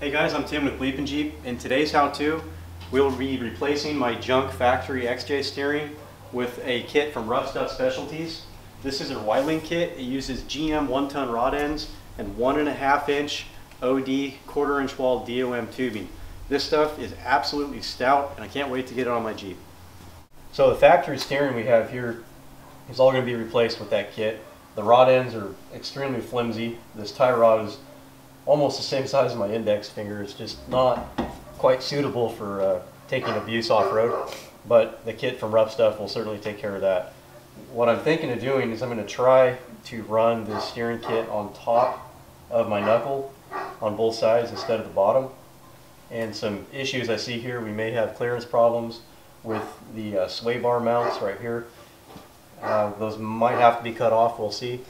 Hey guys, I'm Tim with and Jeep. In today's how-to, we'll be replacing my junk factory XJ steering with a kit from RuffStuff Specialties. This is a Y-Link kit. It uses GM one-ton rod ends and one and a half inch OD quarter inch wall DOM tubing. This stuff is absolutely stout and I can't wait to get it on my Jeep. So the factory steering we have here is all going to be replaced with that kit. The rod ends are extremely flimsy. This tie rod is almost the same size as my index finger. It's just not quite suitable for uh, taking abuse off-road, but the kit from RuffStuff will certainly take care of that. What I'm thinking of doing is I'm going to try to run the steering kit on top of my knuckle on both sides instead of the bottom. And some issues I see here, we may have clearance problems with the uh, sway bar mounts right here. Uh, those might have to be cut off, we'll see.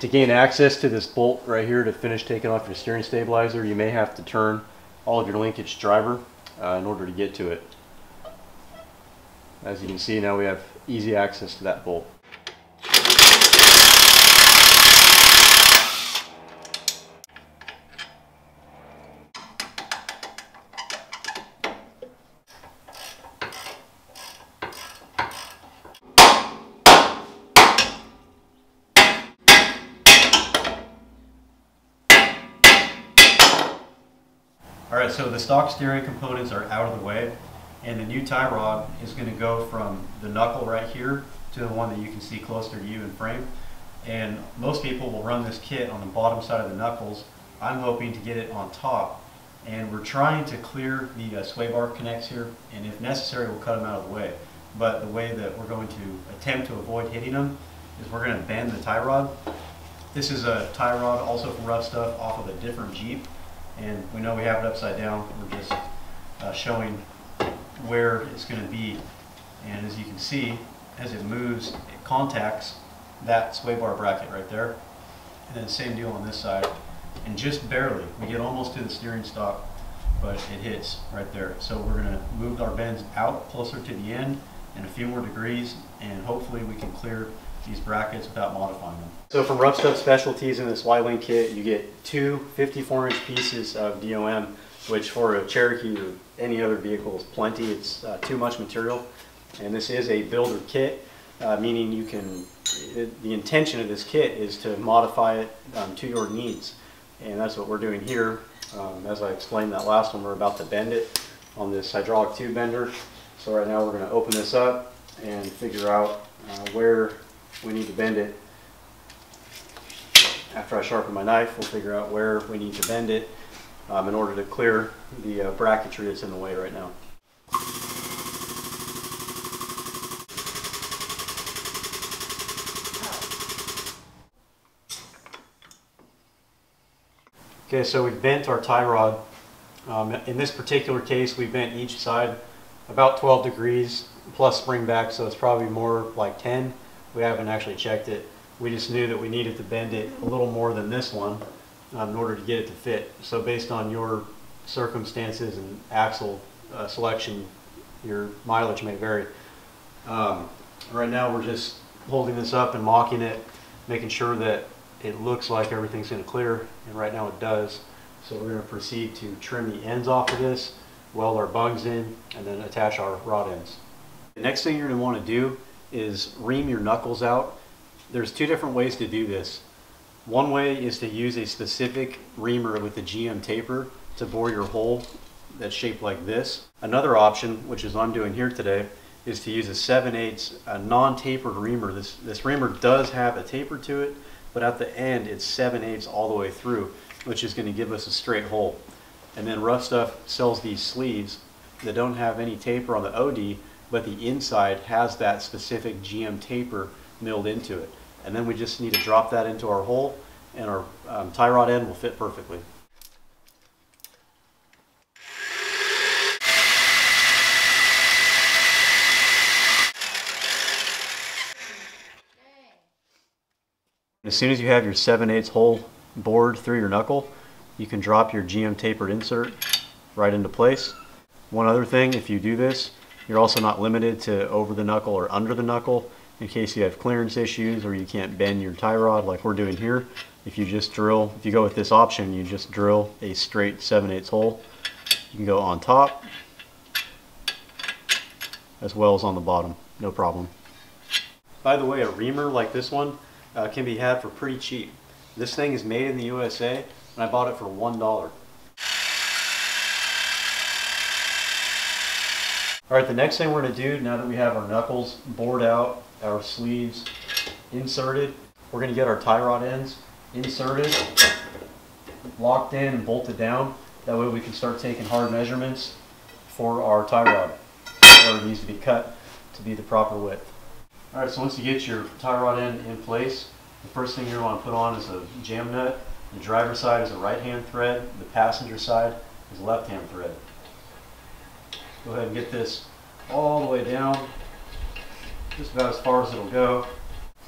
To gain access to this bolt right here to finish taking off your steering stabilizer, you may have to turn all of your linkage driver uh, in order to get to it. As you can see now we have easy access to that bolt. Alright, so the stock steering components are out of the way and the new tie rod is going to go from the knuckle right here to the one that you can see closer to you in frame. And most people will run this kit on the bottom side of the knuckles. I'm hoping to get it on top. And we're trying to clear the uh, sway bar connects here, and if necessary, we'll cut them out of the way. But the way that we're going to attempt to avoid hitting them is we're going to bend the tie rod. This is a tie rod also from RuffStuff off of a different Jeep and we know we have it upside down. We're just uh, showing where it's going to be. And as you can see, as it moves, it contacts that sway bar bracket right there. And then same deal on this side. And just barely, we get almost to the steering stock, but it hits right there. So we're going to move our bends out closer to the end and a few more degrees, and hopefully we can clear these brackets without modifying them. So from RuffStuff Specialties in this Y-Link kit, you get two 54 inch pieces of DOM, which for a Cherokee or any other vehicle is plenty. It's uh, too much material. And this is a builder kit, uh, meaning you can, it, the intention of this kit is to modify it um, to your needs. And that's what we're doing here. Um, as I explained that last one, we're about to bend it on this hydraulic tube bender. So right now we're going to open this up and figure out uh, where we need to bend it. After I sharpen my knife, we'll figure out where we need to bend it um, in order to clear the uh, bracketry that's in the way right now. Okay, so we bent our tie rod. Um, in this particular case, we bent each side about 12 degrees plus spring back, so it's probably more like 10. We haven't actually checked it. We just knew that we needed to bend it a little more than this one um, in order to get it to fit. So based on your circumstances and axle uh, selection, your mileage may vary. Um, right now we're just holding this up and mocking it, making sure that it looks like everything's going to clear, and right now it does. So we're going to proceed to trim the ends off of this, weld our bungs in, and then attach our rod ends. The next thing you're going to want to do is ream your knuckles out. There's two different ways to do this. One way is to use a specific reamer with a GM taper to bore your hole that's shaped like this. Another option, which is what I'm doing here today, is to use a 7 8 a non-tapered reamer. This, this reamer does have a taper to it, but at the end it's 7 8 all the way through, which is going to give us a straight hole. And then RuffStuff sells these sleeves that don't have any taper on the OD, but the inside has that specific GM taper milled into it. And then we just need to drop that into our hole and our um, tie rod end will fit perfectly. As soon as you have your 7 8 hole bored through your knuckle, you can drop your GM tapered insert right into place. One other thing, if you do this, you're also not limited to over the knuckle or under the knuckle in case you have clearance issues or you can't bend your tie rod like we're doing here. If you just drill, if you go with this option, you just drill a straight 7 8 hole. You can go on top as well as on the bottom, no problem. By the way, a reamer like this one uh, can be had for pretty cheap. This thing is made in the USA and I bought it for $1. All right, the next thing we're gonna do now that we have our knuckles bored out, our sleeves inserted, we're gonna get our tie rod ends inserted, locked in and bolted down. That way we can start taking hard measurements for our tie rod where it needs to be cut to be the proper width. All right, so once you get your tie rod end in place, the first thing you're going to put on is a jam nut. The driver's side is a right hand thread, the passenger side is a left hand thread. Go ahead and get this all the way down, just about as far as it'll go.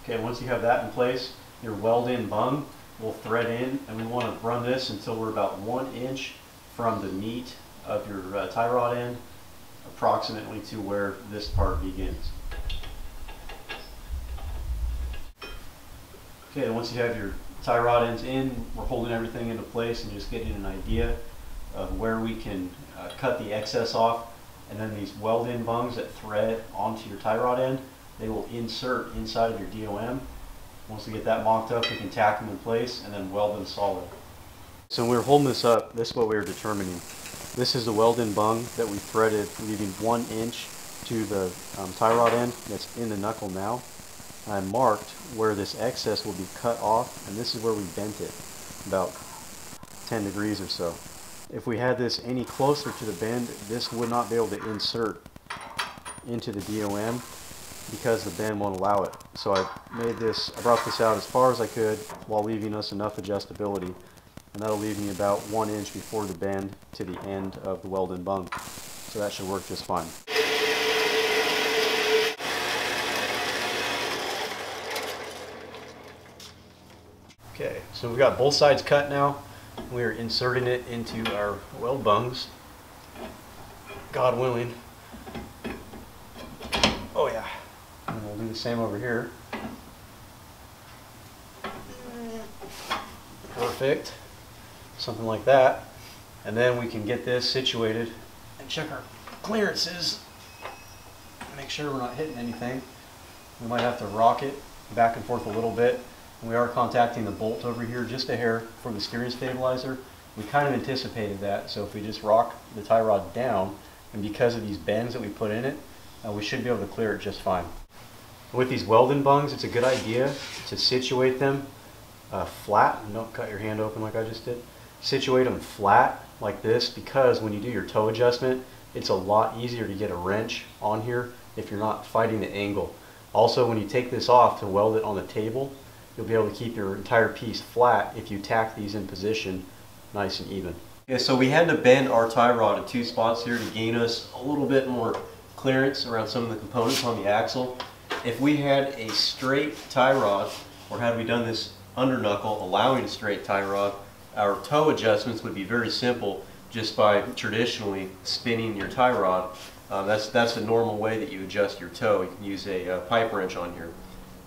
Okay, once you have that in place, your weld in bung will thread in and we want to run this until we're about one inch from the meat of your uh, tie rod end approximately to where this part begins. Okay, once you have your tie rod ends in, we're holding everything into place and just getting an idea of where we can uh, cut the excess off. And then these weld-in bungs that thread onto your tie rod end, they will insert inside of your DOM. Once we get that mocked up, we can tack them in place and then weld them solid. So when we were holding this up, this is what we were determining. This is the weld-in bung that we threaded, leaving one inch to the um, tie rod end that's in the knuckle now. I marked where this excess will be cut off, and this is where we bent it, about 10 degrees or so. If we had this any closer to the bend, this would not be able to insert into the DOM because the bend won't allow it. So I made this, I brought this out as far as I could while leaving us enough adjustability and that'll leave me about one inch before the bend to the end of the weld-in bung. So that should work just fine. Okay, so we've got both sides cut now. We're inserting it into our weld bungs. God willing. Oh yeah. And we'll do the same over here. Perfect something like that. And then we can get this situated and check our clearances. Make sure we're not hitting anything. We might have to rock it back and forth a little bit. We are contacting the bolt over here just a hair for the steering stabilizer. We kind of anticipated that, so if we just rock the tie rod down, and because of these bends that we put in it, uh, we should be able to clear it just fine. With these weld-in bungs, it's a good idea to situate them uh, flat don't cut your hand open like I just did situate them flat like this because when you do your toe adjustment, it's a lot easier to get a wrench on here if you're not fighting the angle. Also, when you take this off to weld it on the table, you'll be able to keep your entire piece flat if you tack these in position nice and even. Yeah, so we had to bend our tie rod at two spots here to gain us a little bit more clearance around some of the components on the axle. If we had a straight tie rod, or had we done this under knuckle, allowing a straight tie rod, our toe adjustments would be very simple just by traditionally spinning your tie rod. Um, that's, that's the normal way that you adjust your toe. You can use a uh, pipe wrench on here.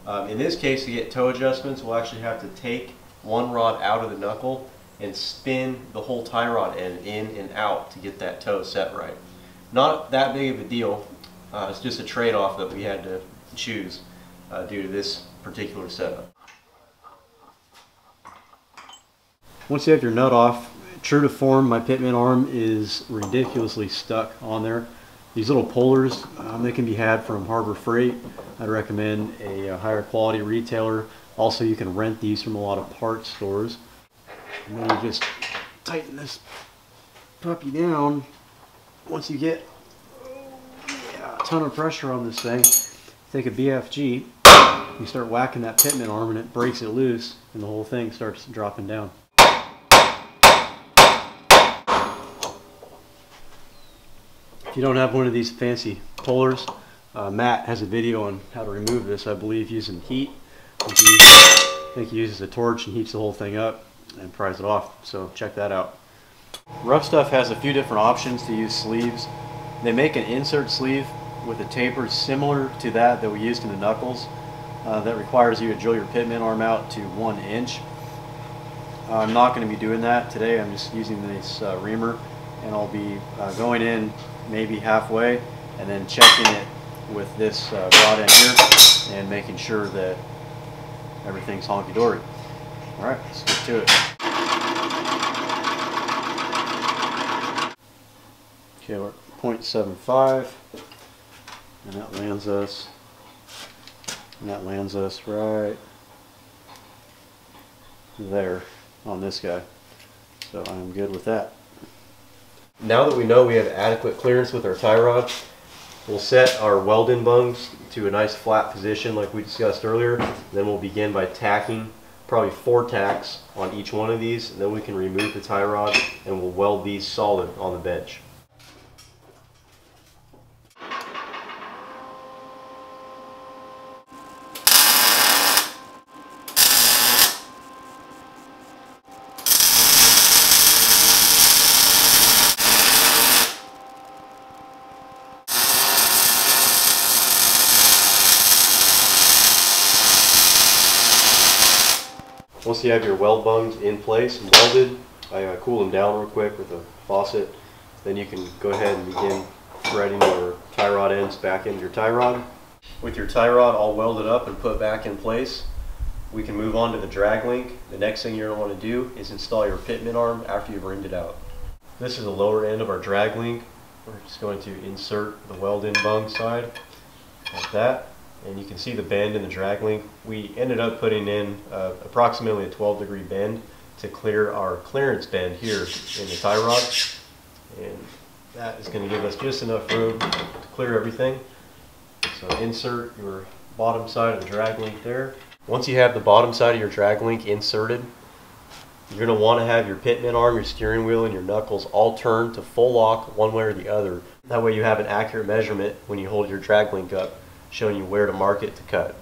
Um, in this case, to get toe adjustments, we'll actually have to take one rod out of the knuckle and spin the whole tie rod end in and out to get that toe set right. Not that big of a deal. Uh, it's just a trade-off that we had to choose uh, due to this particular setup. Once you have your nut off, true to form, my pitman arm is ridiculously stuck on there. These little pullers, um, they can be had from Harbor Freight. I'd recommend a, a, higher quality retailer. Also, you can rent these from a lot of parts stores. And then you just tighten this puppy down. Once you get yeah, a ton of pressure on this thing, take a BFG, you start whacking that pitman arm and it breaks it loose and the whole thing starts dropping down. If you don't have one of these fancy pullers, uh, Matt has a video on how to remove this, I believe, using heat. I think he uses a torch and heats the whole thing up and pries it off. So check that out. RuffStuff has a few different options to use sleeves. They make an insert sleeve with a taper similar to that that we used in the knuckles uh, that requires you to drill your pitman arm out to one inch. I'm not going to be doing that today. I'm just using this uh, reamer and I'll be uh, going in maybe halfway and then checking it with this uh, rod end here and making sure that everything's honky-dory. Alright, let's get to it. Okay, we're at 0.75 and that lands us and that lands us right there on this guy. So I'm good with that. Now that we know we have adequate clearance with our tie rod, we'll set our weld-in bungs to a nice flat position like we discussed earlier. Then we'll begin by tacking probably four tacks on each one of these. And then we can remove the tie rod and we'll weld these solid on the bench. Once you have your weld bungs in place and welded, I uh, cool them down real quick with a faucet. Then you can go ahead and begin threading your tie rod ends back into your tie rod. With your tie rod all welded up and put back in place, we can move on to the drag link. The next thing you're going to want to do is install your pitman arm after you've reamed it out. This is the lower end of our drag link. We're just going to insert the weld in bung side like that and you can see the bend in the drag link. We ended up putting in uh, approximately a 12 degree bend to clear our clearance bend here in the tie rod. And that is going to give us just enough room to clear everything. So insert your bottom side of the drag link there. Once you have the bottom side of your drag link inserted, you're going to want to have your pitman arm, your steering wheel, and your knuckles all turned to full lock one way or the other. That way you have an accurate measurement when you hold your drag link up showing you where to mark it to cut.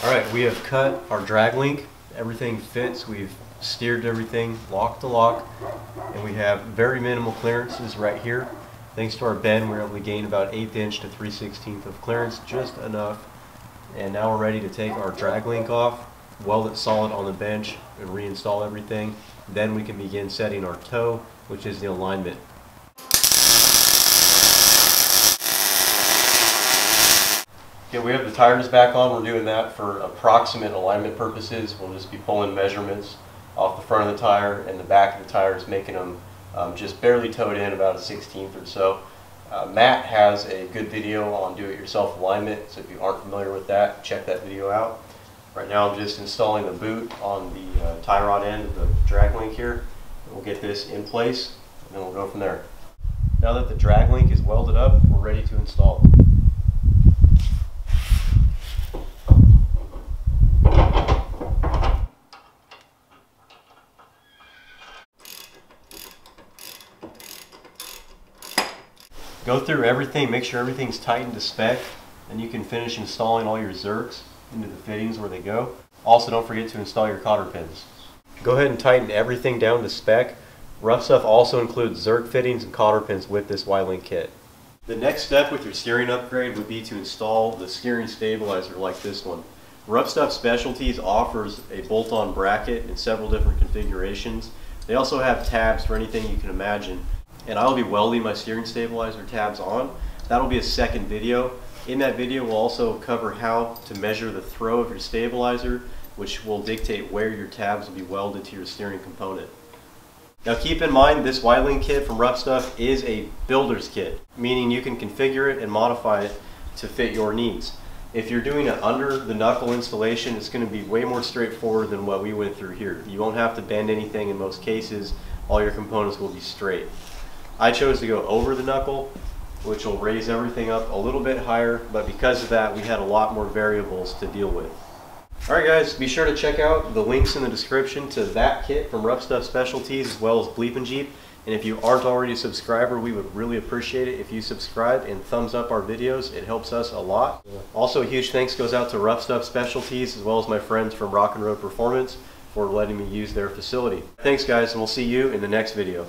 All we have cut our drag link. Everything fits. We've steered everything lock to lock, and we have very minimal clearances right here. Thanks to our bend, we're able to gain about eighth inch to 3 16th of clearance, just enough. And now we're ready to take our drag link off, weld it solid on the bench, and reinstall everything. Then we can begin setting our toe, which is the alignment. Okay, we have the tires back on. We're doing that for approximate alignment purposes. We'll just be pulling measurements off the front of the tire and the back of the tires, making them um, just barely toed in about a 16th or so. Uh, Matt has a good video on do-it-yourself alignment, so if you aren't familiar with that, check that video out. Right now I'm just installing the boot on the uh, tie rod end of the drag link here. We'll get this in place, and then we'll go from there. Now that the drag link is welded up, we're ready to install it. Go through everything, make sure everything's tightened to spec, and you can finish installing all your Zerks into the fittings where they go. Also, don't forget to install your cotter pins. Go ahead and tighten everything down to spec. RuffStuff also includes Zerk fittings and cotter pins with this Y-Link kit. The next step with your steering upgrade would be to install the steering stabilizer like this one. RuffStuff Specialties offers a bolt-on bracket in several different configurations. They also have tabs for anything you can imagine and I'll be welding my steering stabilizer tabs on. That'll be a second video. In that video we'll also cover how to measure the throw of your stabilizer which will dictate where your tabs will be welded to your steering component. Now keep in mind this Y-Link kit from RuffStuff is a builder's kit, meaning you can configure it and modify it to fit your needs. If you're doing an under the knuckle installation, it's going to be way more straightforward than what we went through here. You won't have to bend anything in most cases. All your components will be straight. I chose to go over the knuckle, which will raise everything up a little bit higher, but because of that, we had a lot more variables to deal with. Alright guys, be sure to check out the links in the description to that kit from RuffStuff Specialties as well as BleepinJeep. And if you aren't already a subscriber, we would really appreciate it if you subscribe and thumbs up our videos. It helps us a lot. Also, a huge thanks goes out to RuffStuff Specialties as well as my friends from Rock and Road Performance for letting me use their facility. Thanks guys, and we'll see you in the next video.